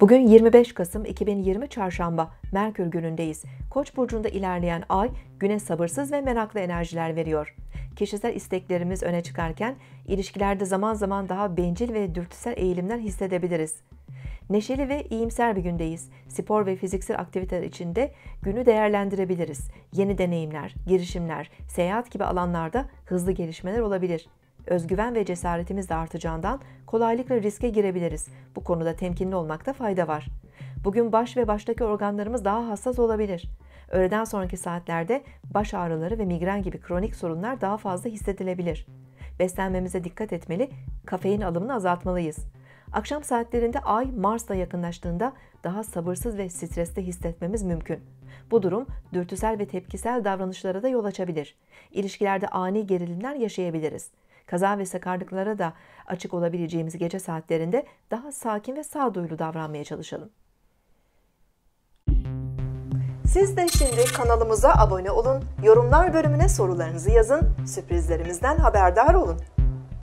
Bugün 25 Kasım 2020 Çarşamba Merkür günündeyiz. Koç burcunda ilerleyen ay güne sabırsız ve meraklı enerjiler veriyor. Kişisel isteklerimiz öne çıkarken ilişkilerde zaman zaman daha bencil ve dürtüsel eğilimler hissedebiliriz. Neşeli ve iyimser bir gündeyiz. Spor ve fiziksel aktiviteler içinde günü değerlendirebiliriz. Yeni deneyimler, girişimler, seyahat gibi alanlarda hızlı gelişmeler olabilir özgüven ve cesaretimiz de artacağından kolaylıkla riske girebiliriz. Bu konuda temkinli olmakta fayda var. Bugün baş ve baştaki organlarımız daha hassas olabilir. Öğleden sonraki saatlerde baş ağrıları ve migren gibi kronik sorunlar daha fazla hissedilebilir. Beslenmemize dikkat etmeli, kafein alımını azaltmalıyız. Akşam saatlerinde Ay Mars'la yakınlaştığında daha sabırsız ve stresli hissetmemiz mümkün. Bu durum dürtüsel ve tepkisel davranışlara da yol açabilir. İlişkilerde ani gerilimler yaşayabiliriz kaza ve sakarlıklara da açık olabileceğimiz gece saatlerinde daha sakin ve sağduyulu davranmaya çalışalım. Siz de şimdi kanalımıza abone olun, yorumlar bölümüne sorularınızı yazın, sürprizlerimizden haberdar olun.